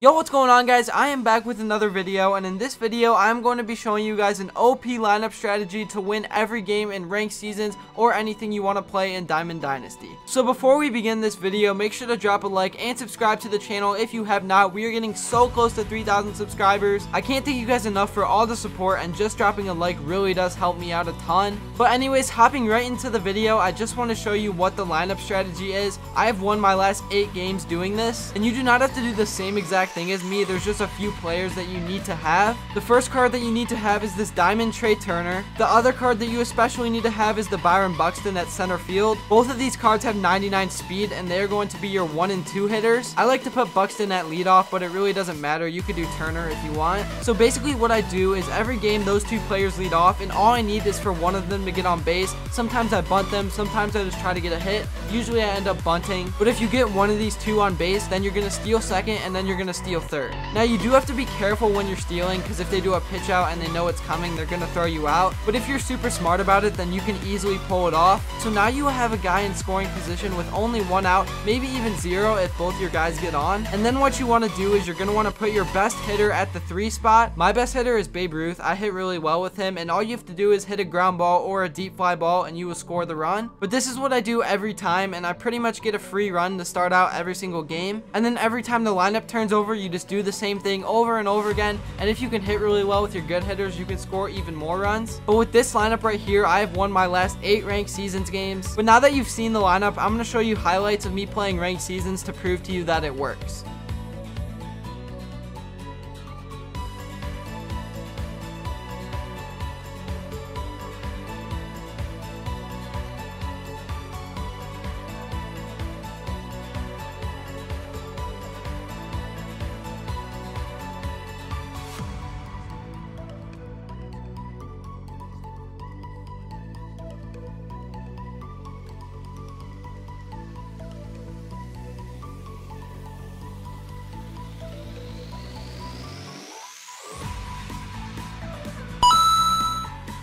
Yo, what's going on guys? I am back with another video and in this video I'm going to be showing you guys an OP lineup strategy to win every game in ranked seasons or anything you want to play in Diamond Dynasty. So before we begin this video, make sure to drop a like and subscribe to the channel if you have not. We are getting so close to 3,000 subscribers. I can't thank you guys enough for all the support and just dropping a like really does help me out a ton. But anyways, hopping right into the video, I just want to show you what the lineup strategy is. I have won my last 8 games doing this and you do not have to do the same exact exact thing as me. There's just a few players that you need to have. The first card that you need to have is this Diamond Trea Turner. The other card that you especially need to have is the Byron Buxton at center field. Both of these cards have 99 speed and they're going to be your 1 and 2 hitters. I like to put Buxton at leadoff, but it really doesn't matter. You could do Turner if you want. So basically what I do is every game those two players lead off and all I need is for one of them to get on base. Sometimes I bunt them, sometimes I just try to get a hit. Usually I end up bunting. But if you get one of these two on base, then you're going to steal second and then you're going to steal third. Now you do have to be careful when you're stealing because if they do a pitch out and they know it's coming, they're going to throw you out. But if you're super smart about it, then you can easily pull it off. So now you have a guy in scoring position with only one out, maybe even zero if both your guys get on. And then what you want to do is you're going to want to put your best hitter at the three spot. My best hitter is Babe Ruth. I hit really well with him and all you have to do is hit a ground ball or a deep fly ball and you will score the run. But this is what I do every time and I pretty much get a free run to start out every single game. And then every time the lineup turns over, you just do the same thing over and over again. And if you can hit really well with your good hitters, you can score even more runs. But with this lineup right here, I have won my last eight ranked seasons games. But now that you've seen the lineup, I'm going to show you highlights of me playing ranked seasons to prove to you that it works.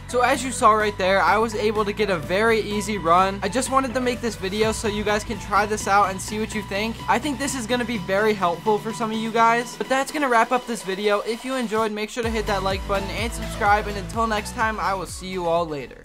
So as you saw right there, I was able to get a very easy run. I just wanted to make this video so you guys can try this out and see what you think. I think this is going to be very helpful for some of you guys. But that's going to wrap up this video. If you enjoyed, make sure to hit that like button and subscribe. And until next time, I will see you all later.